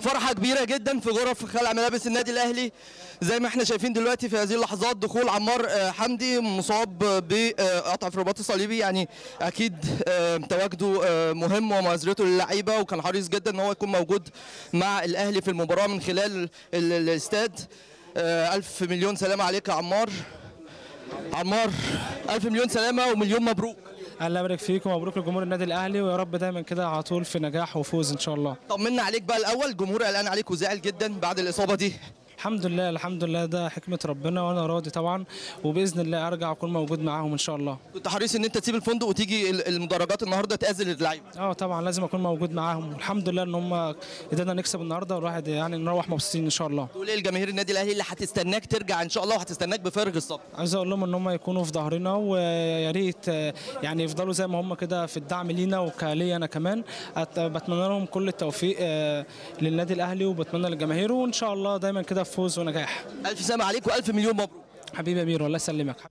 فرحة كبيرة جدا في غرف خلع ملابس النادي الأهلي. زي ما إحنا شايفين دلوقتي في هذه اللحظات دخول عمار آه، حمدي مصاب بقطع في الرباط الصليبي. يعني أكيد آه، تواجده آه، مهم ومؤازرته للعيبة وكان حريص جدا إن هو يكون موجود مع الأهلي في المباراة من خلال ال- ال- الاستاد. آه، ألف مليون سلامة عليك يا عمار. عمار ألف مليون سلامة ومليون مبروك. الله يبارك فيك ومبروك لجمهور النادي الأهلي ويا رب دايما كده على طول في نجاح وفوز إن شاء الله. طمنا عليك بقى الأول. الجمهور قلقان عليك وزعل جدا بعد الإصابة دي. الحمد لله الحمد لله ده حكمة ربنا وأنا راضي طبعا وبإذن الله أرجع اكون موجود معاهم إن شاء الله. كنت حريص إن أنت تسيب الفندق وتيجي ال- المدرجات النهارده تأذن اللعيبة. آه طبعا لازم أكون موجود معاهم. الحمد لله إن هم قدرنا نكسب النهارده والواحد يعني نروح مبسوطين إن شاء الله. تقول إيه لجماهير النادي الأهلي اللي هتستناك ترجع إن شاء الله وهتستناك بفارغ الصبر. عايز أقول لهم إن هم يكونوا في ظهرنا ويا ريت يعني يفضلوا زي ما هم كده في الدعم لينا وكليا أنا كمان. بتمنى لهم كل التوفيق آه، للنادي الأهلي وبتمنى لجماهيره وإن شاء الله دايما كده فوز ونجاح. ألف سلامه عليك والف مليون مبروك. حبيبي أمير والله يسلمك.